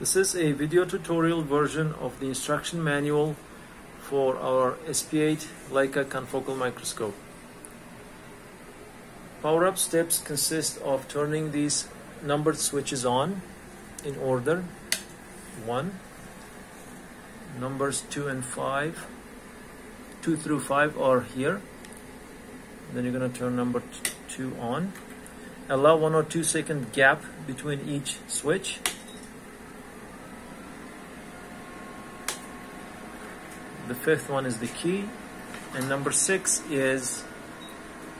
This is a video tutorial version of the instruction manual for our SP8 Leica confocal microscope. Power-up steps consist of turning these numbered switches on in order. 1, numbers 2 and 5, 2 through 5 are here. Then you're going to turn number 2 on. Allow 1 or 2 second gap between each switch. The fifth one is the key. And number six is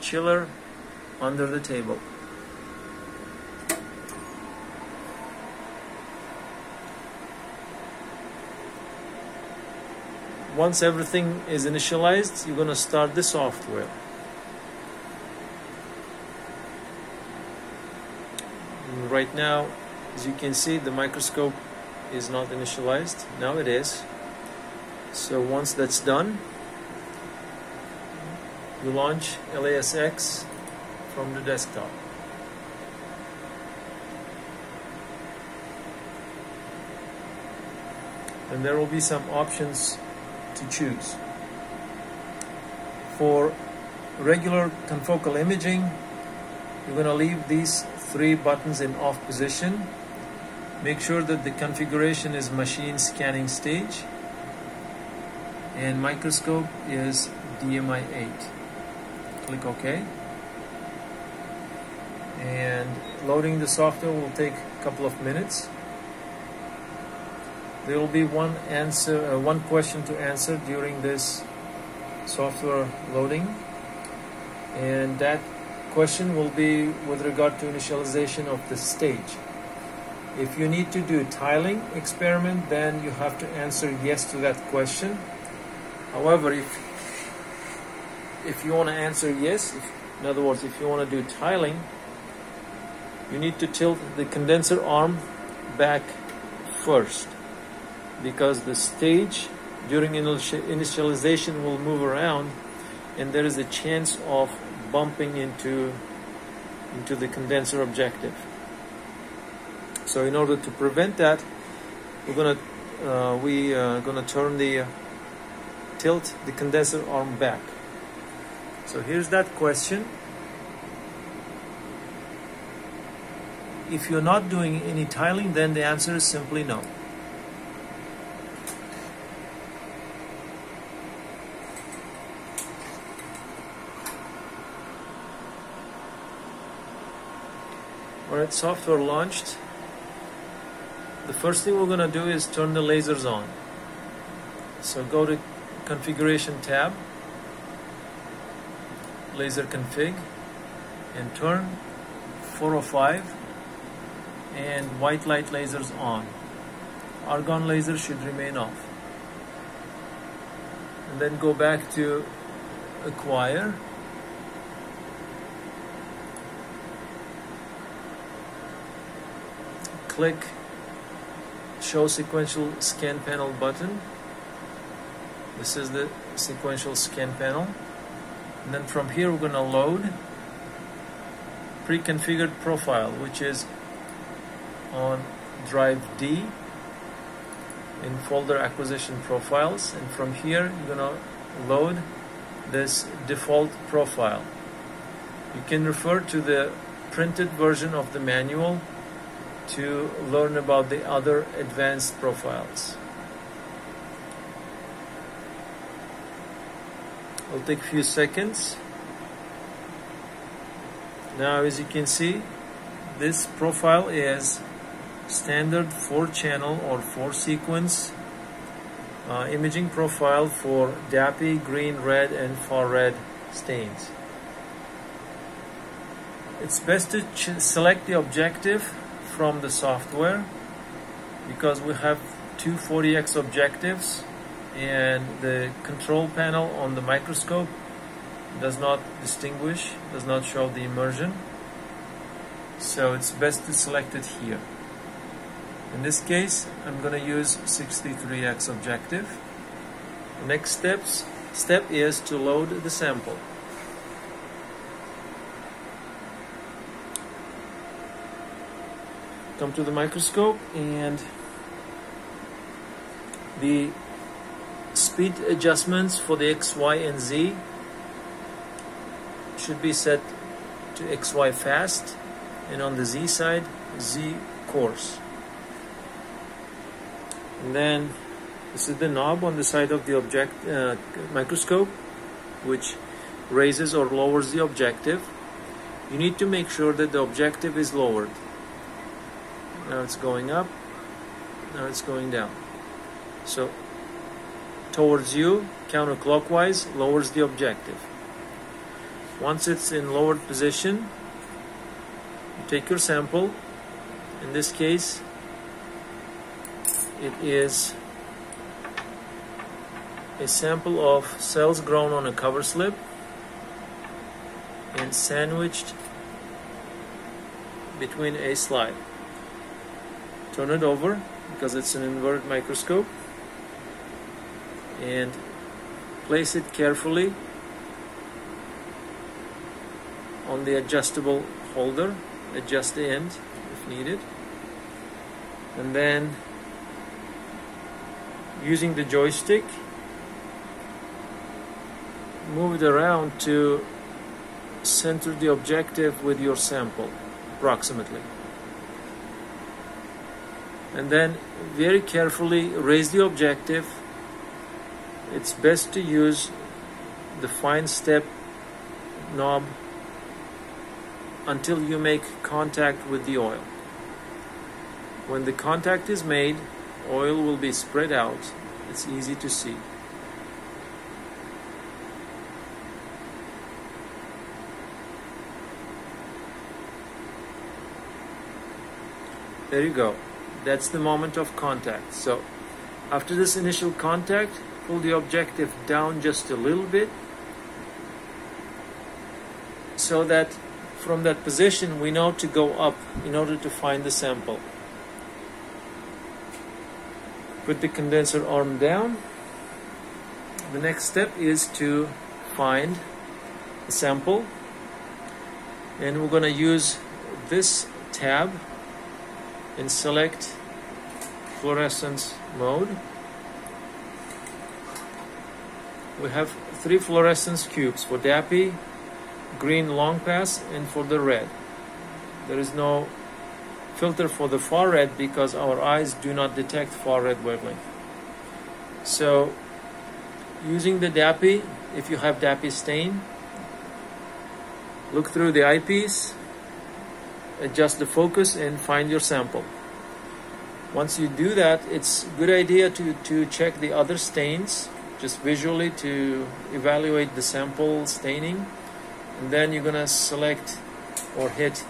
chiller under the table. Once everything is initialized you're going to start the software. Right now as you can see the microscope is not initialized. Now it is so once that's done, you launch LAS X from the desktop. And there will be some options to choose. For regular confocal imaging, you're going to leave these three buttons in off position. Make sure that the configuration is machine scanning stage and microscope is DMI 8 click OK. And loading the software will take a couple of minutes. There will be one answer uh, one question to answer during this software loading. And that question will be with regard to initialization of the stage. If you need to do a tiling experiment then you have to answer yes to that question However, if if you want to answer yes, if, in other words, if you want to do tiling, you need to tilt the condenser arm back first because the stage during initialization will move around and there is a chance of bumping into into the condenser objective. So in order to prevent that, we're gonna uh, we uh, gonna turn the tilt the condenser arm back. So here's that question. If you're not doing any tiling, then the answer is simply no. Alright, software launched. The first thing we're going to do is turn the lasers on. So go to configuration tab laser config and turn 405 and white light lasers on. Argon laser should remain off. And then go back to acquire. Click show sequential scan panel button this is the sequential scan panel. And then from here we're going to load pre-configured profile which is on drive D in folder acquisition profiles and from here you're going to load this default profile. You can refer to the printed version of the manual to learn about the other advanced profiles. It'll take a few seconds. Now as you can see, this profile is standard 4 channel or 4 sequence uh, imaging profile for DAPI, green, red and far red stains. It's best to select the objective from the software because we have two 40x objectives and the control panel on the microscope does not distinguish, does not show the immersion. So it's best to select it here. In this case, I'm going to use 63x objective. The next steps step is to load the sample. Come to the microscope and the speed adjustments for the X, Y, and Z should be set to XY fast and on the Z side Z coarse and then this is the knob on the side of the object uh, microscope which raises or lowers the objective. You need to make sure that the objective is lowered. Now it's going up now it's going down. So towards you counterclockwise lowers the objective. Once it's in lowered position you take your sample. In this case it is a sample of cells grown on a cover slip and sandwiched between a slide. Turn it over because it's an inverted microscope and place it carefully on the adjustable holder. Adjust the end if needed. And then using the joystick move it around to center the objective with your sample approximately. And then very carefully raise the objective it's best to use the fine step knob until you make contact with the oil. When the contact is made, oil will be spread out. It's easy to see. There you go. That's the moment of contact. So after this initial contact, pull the objective down just a little bit so that from that position we know to go up in order to find the sample. Put the condenser arm down. The next step is to find the sample and we're going to use this tab and select fluorescence mode. We have three fluorescence cubes for DAPI, green long pass and for the red. There is no filter for the far red because our eyes do not detect far red wavelength. So using the DAPI, if you have DAPI stain, look through the eyepiece, adjust the focus and find your sample. Once you do that, it's a good idea to, to check the other stains just visually to evaluate the sample staining. And then you're gonna select or hit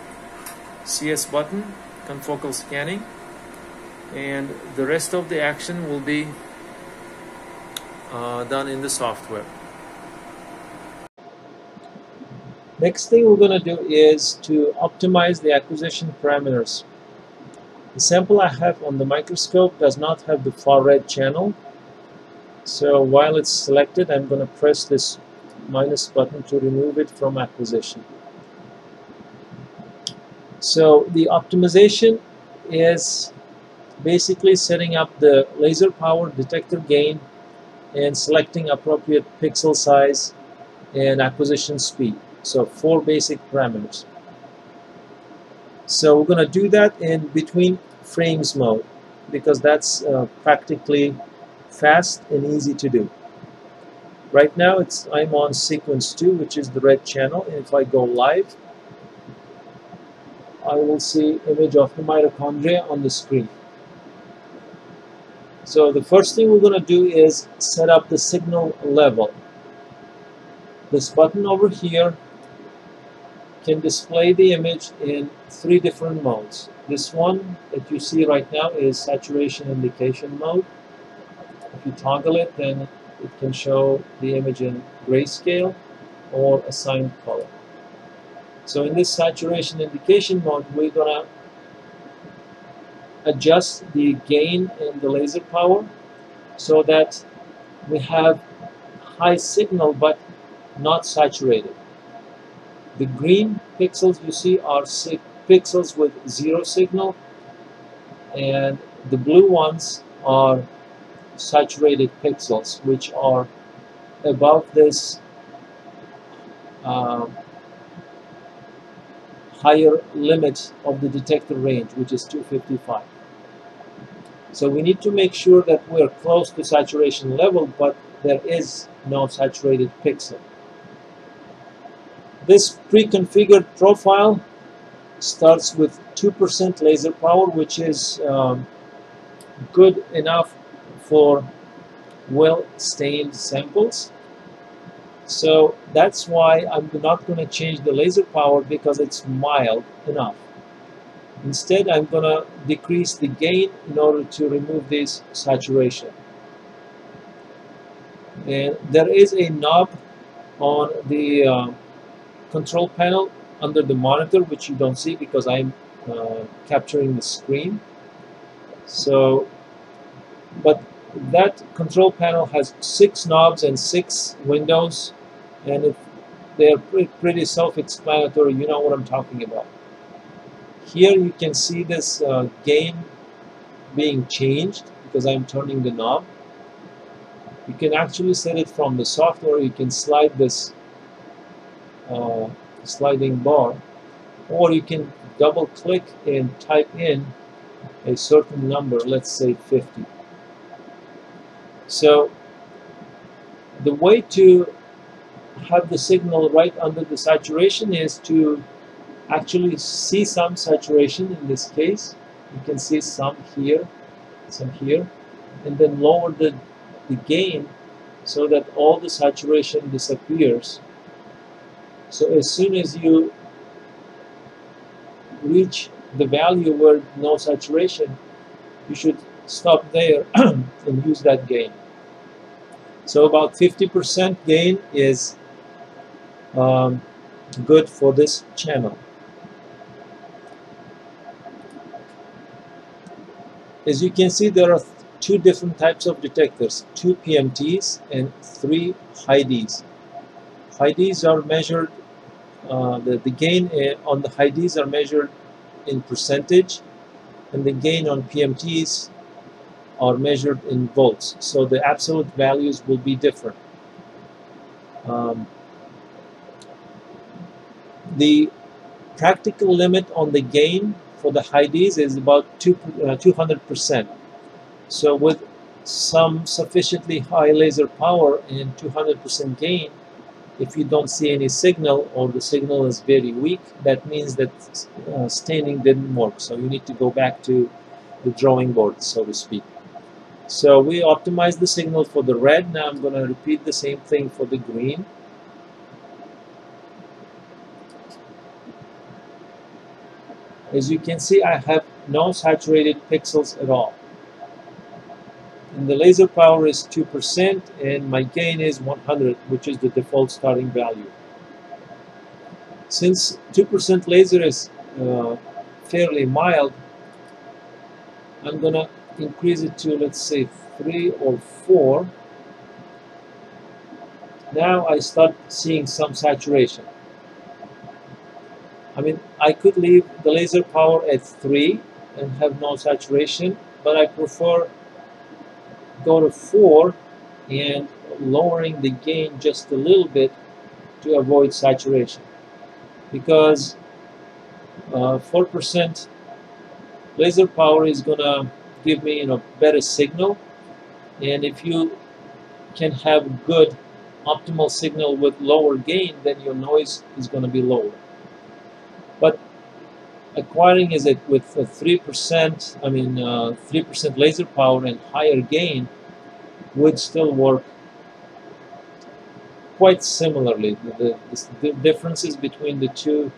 CS button confocal scanning. And the rest of the action will be uh, done in the software. Next thing we're to do is to optimize the acquisition parameters. The sample I have on the microscope does not have the far red channel so while it's selected I'm going to press this minus button to remove it from acquisition. So the optimization is basically setting up the laser power detector gain and selecting appropriate pixel size and acquisition speed. So four basic parameters. So we're going to do that in between frames mode because that's uh, practically fast and easy to do. Right now it's I'm on sequence 2 which is the red channel and if I go live I will see image of the mitochondria on the screen. So the first thing we're going to do is set up the signal level. This button over here can display the image in three different modes. This one that you see right now is saturation indication mode. If you toggle it, then it can show the image in grayscale or assigned color. So in this saturation indication mode, we're going to adjust the gain in the laser power so that we have high signal but not saturated. The green pixels you see are pixels with zero signal and the blue ones are saturated pixels which are above this uh, higher limit of the detector range which is 255 so we need to make sure that we're close to saturation level but there is no saturated pixel. This pre-configured profile starts with 2% laser power which is um, good enough for well stained samples. So that's why I'm not going to change the laser power because it's mild enough. Instead I'm going to decrease the gain in order to remove this saturation. And there is a knob on the uh, control panel under the monitor which you don't see because I'm uh, capturing the screen. So but that control panel has six knobs and six windows and they're pretty self-explanatory. You know what I'm talking about. Here you can see this uh, gain being changed because I'm turning the knob. You can actually set it from the software. You can slide this uh, sliding bar or you can double click and type in a certain number let's say 50 so the way to have the signal right under the saturation is to actually see some saturation in this case you can see some here some here and then lower the, the gain so that all the saturation disappears so as soon as you reach the value where no saturation, you should stop there and use that gain. So about 50% gain is um, good for this channel. As you can see, there are two different types of detectors, two PMTs and three HyDs. HyDs are measured uh, the, the gain uh, on the HyDs are measured in percentage and the gain on PMTs are measured in volts. So the absolute values will be different. Um, the practical limit on the gain for the HyDs is about two, uh, 200%. So with some sufficiently high laser power and 200% gain, if you don't see any signal or the signal is very weak, that means that uh, staining didn't work. So you need to go back to the drawing board, so to speak. So we optimized the signal for the red. Now I'm going to repeat the same thing for the green. As you can see, I have no saturated pixels at all and the laser power is 2% and my gain is 100 which is the default starting value. Since 2% laser is uh, fairly mild I'm gonna increase it to let's say 3 or 4 now I start seeing some saturation. I mean I could leave the laser power at 3 and have no saturation but I prefer go to 4 and lowering the gain just a little bit to avoid saturation. Because 4% uh, laser power is gonna give me you know better signal and if you can have good optimal signal with lower gain then your noise is going to be lower but acquiring is it with 3%, I mean 3% uh, laser power and higher gain would still work quite similarly. The, the, the differences between the two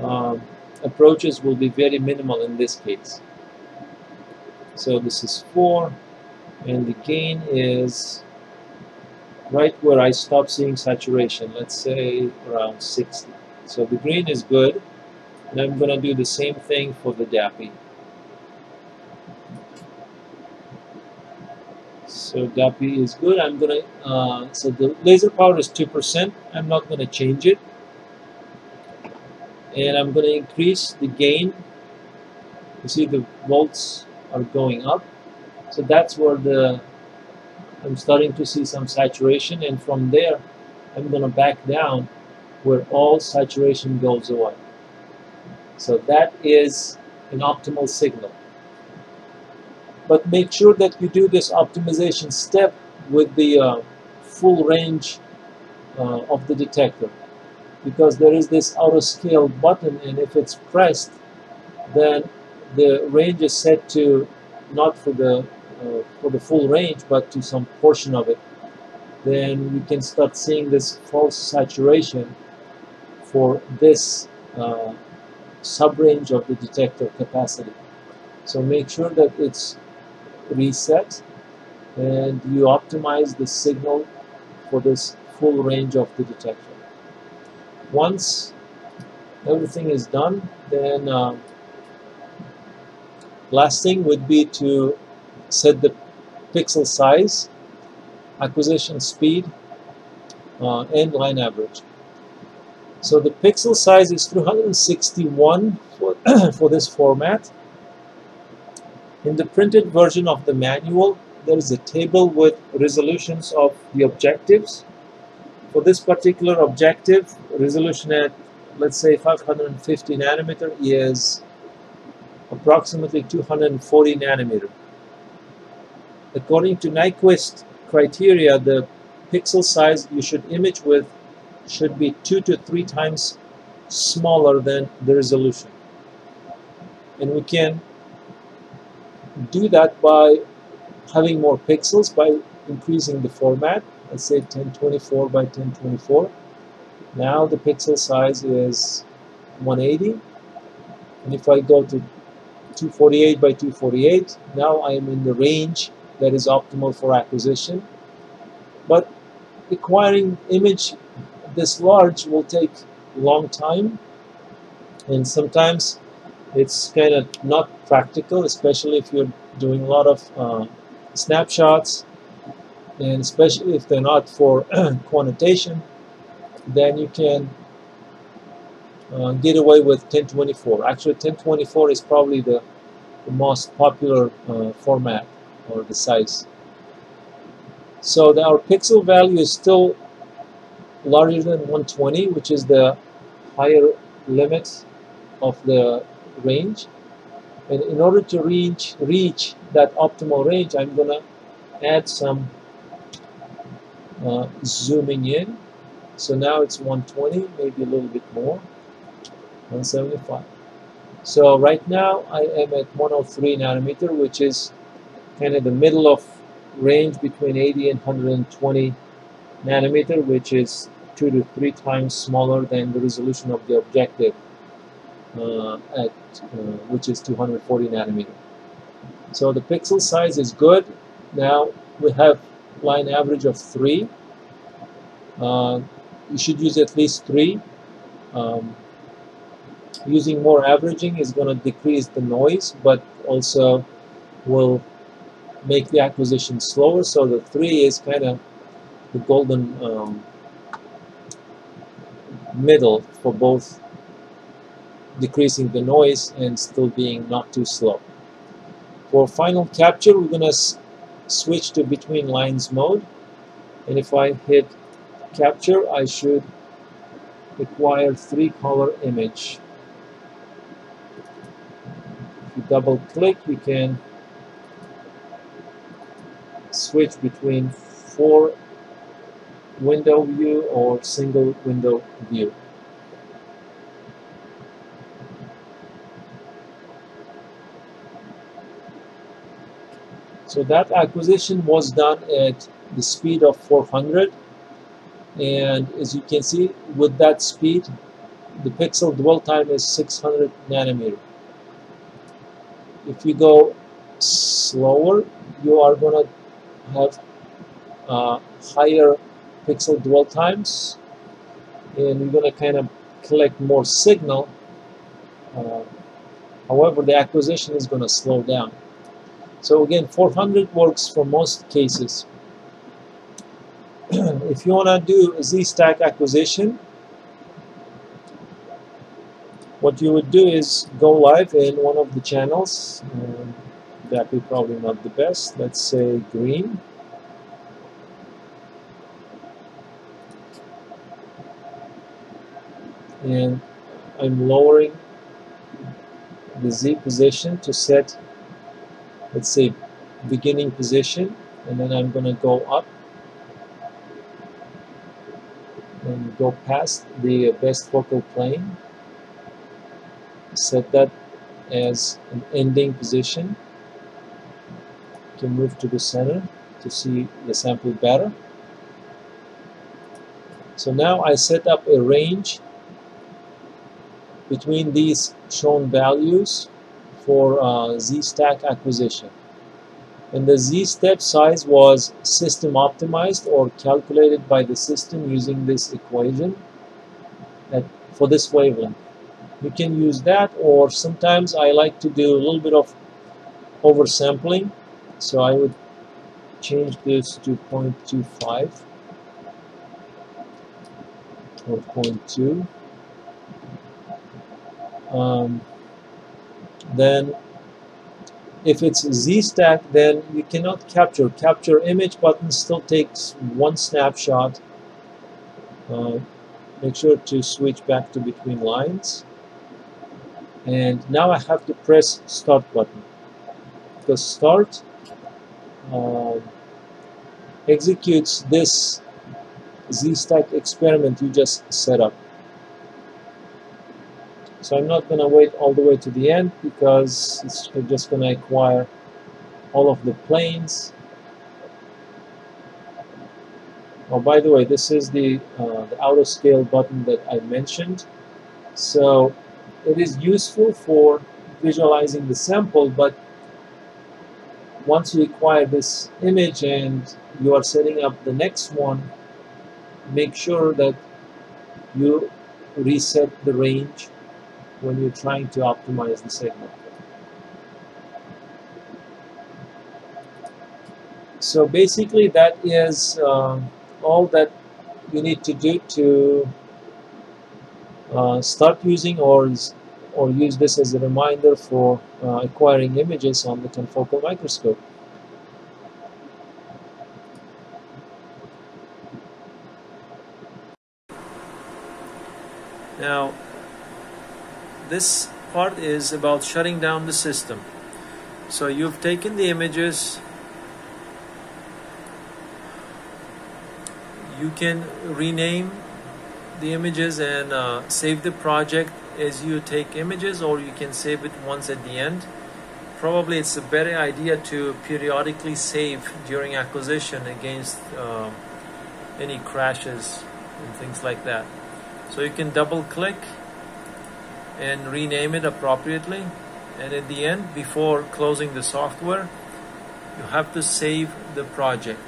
um, approaches will be very minimal in this case. So this is 4 and the gain is right where I stop seeing saturation, let's say around 60. So the green is good. And I'm going to do the same thing for the DAPI. So DAPI is good. I'm going to, uh, so the laser power is 2%. I'm not going to change it. And I'm going to increase the gain. You see the volts are going up. So that's where the I'm starting to see some saturation and from there I'm going to back down where all saturation goes away. So that is an optimal signal. But make sure that you do this optimization step with the uh, full range uh, of the detector because there is this auto scale button and if it's pressed then the range is set to not for the uh, for the full range but to some portion of it then we can start seeing this false saturation for this uh, sub-range of the detector capacity. So make sure that it's reset and you optimize the signal for this full range of the detector. Once everything is done, then uh, last thing would be to set the pixel size, acquisition speed, uh, and line average. So the pixel size is 361 for, for this format. In the printed version of the manual, there is a table with resolutions of the objectives. For this particular objective, resolution at let's say 550 nanometer is approximately 240 nanometer. According to Nyquist criteria, the pixel size you should image with should be two to three times smaller than the resolution. And we can do that by having more pixels by increasing the format. Let's say 1024 by 1024. Now the pixel size is 180. And if I go to 248 by 248, now I am in the range that is optimal for acquisition. But acquiring image this large will take a long time. And sometimes it's kind of not practical especially if you're doing a lot of uh, snapshots. And especially if they're not for quantitation then you can uh, get away with 1024 actually 1024 is probably the, the most popular uh, format or the size. So the, our pixel value is still larger than 120 which is the higher limit of the range. And in order to reach reach that optimal range I'm gonna add some uh, zooming in. So now it's 120 maybe a little bit more 175 so right now I am at 103 nanometer which is kind of the middle of range between 80 and 120 nanometer which is two to three times smaller than the resolution of the objective uh, at uh, which is 240 nanometer. So the pixel size is good. Now we have line average of three. Uh, you should use at least three. Um, using more averaging is going to decrease the noise, but also will make the acquisition slower. So the three is kind of the golden um, middle for both decreasing the noise and still being not too slow. For final capture, we're going to switch to between lines mode. And if I hit capture, I should acquire three color image. If you double click, you can switch between four window view or single window view. So that acquisition was done at the speed of 400 and as you can see with that speed the pixel dwell time is 600 nanometer. If you go slower you are going to have uh, higher pixel dwell times and you're to kind of collect more signal. Uh, however the acquisition is going to slow down. So again 400 works for most cases. If you want to do Z-stack acquisition what you would do is go live in one of the channels um, that would probably not the best. Let's say green. And I'm lowering the Z position to set let's say beginning position and then I'm gonna go up and go past the best focal plane set that as an ending position to move to the center to see the sample better so now I set up a range between these shown values for uh, Z-stack acquisition. And the Z-step size was system optimized or calculated by the system using this equation at, for this wavelength. You can use that or sometimes I like to do a little bit of oversampling. So I would change this to 0.25 or 0.2 um, then if it's Z stack then you cannot capture. Capture image button still takes one snapshot. Uh, make sure to switch back to between lines and now I have to press start button because start uh, executes this Z-stack experiment you just set up. So I'm not going to wait all the way to the end because it's just going to acquire all of the planes. Oh, by the way, this is the, uh, the auto scale button that I mentioned. So it is useful for visualizing the sample, but once you acquire this image and you are setting up the next one, make sure that you reset the range when you're trying to optimize the signal. So basically that is uh, all that you need to do to uh, start using or or use this as a reminder for uh, acquiring images on the confocal microscope. Now, this part is about shutting down the system. So you've taken the images, you can rename the images and uh, save the project as you take images or you can save it once at the end. Probably it's a better idea to periodically save during acquisition against uh, any crashes and things like that. So you can double click and rename it appropriately and at the end before closing the software you have to save the project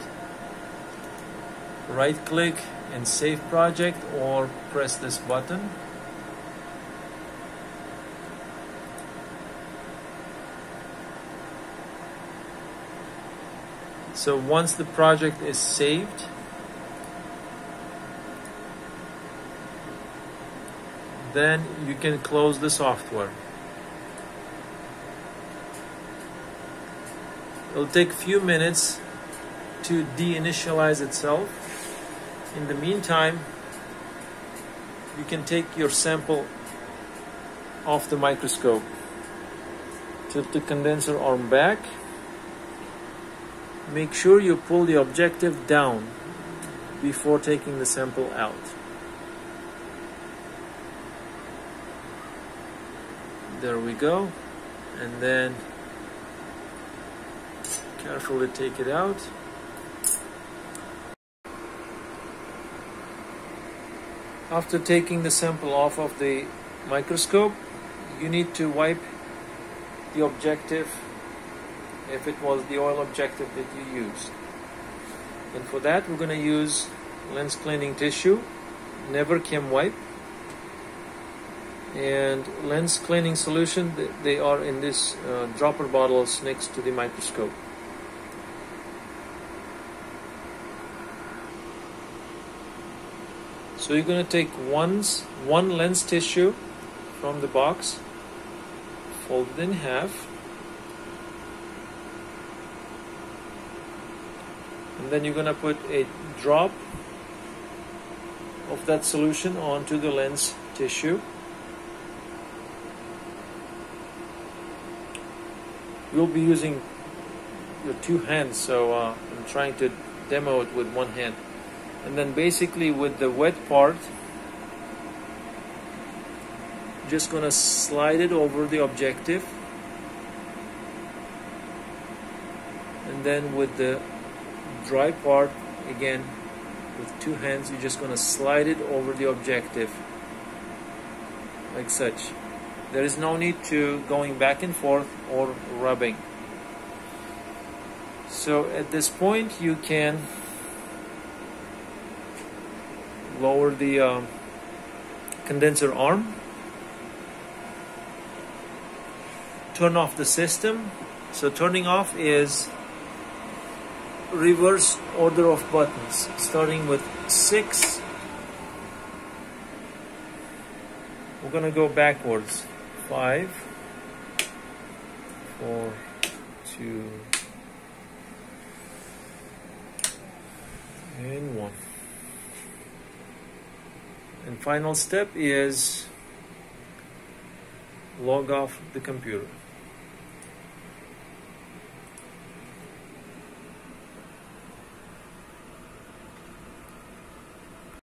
right click and save project or press this button so once the project is saved then you can close the software. It'll take a few minutes to deinitialize itself. In the meantime, you can take your sample off the microscope. Tilt the condenser arm back. Make sure you pull the objective down before taking the sample out. there we go and then carefully take it out after taking the sample off of the microscope you need to wipe the objective if it was the oil objective that you used. And for that we're going to use lens cleaning tissue never Kimwipe. And lens cleaning solution they are in this uh, dropper bottles next to the microscope. So you're going to take one's one lens tissue from the box fold it in half and then you're going to put a drop of that solution onto the lens tissue. We'll be using your two hands, so uh, I'm trying to demo it with one hand. And then basically with the wet part, just gonna slide it over the objective and then with the dry part again with two hands. You're just going to slide it over the objective. Like such. There is no need to going back and forth or rubbing. So at this point you can lower the uh, condenser arm. Turn off the system. So turning off is reverse order of buttons starting with 6 we're gonna go backwards. 5 4 2 and 1 and final step is log off the computer